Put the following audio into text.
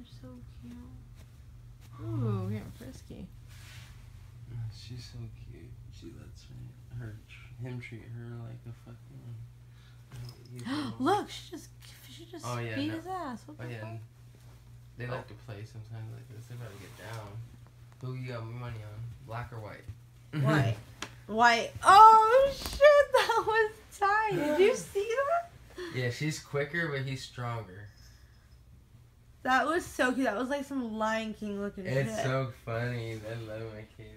They're so cute. Ooh, getting frisky. She's so cute. She lets me, her, him treat her like a fucking. you know. Look, she just she just Oh, yeah, beat no. his ass. What Oh the yeah, fuck? and they like to play sometimes like this. They better get down. Who you got money on? Black or white? White. White. Oh shit, that was tight. Did you see that? yeah, she's quicker, but he's stronger. That was so cute. That was like some Lion King looking It's shit. so funny. I love my kitty.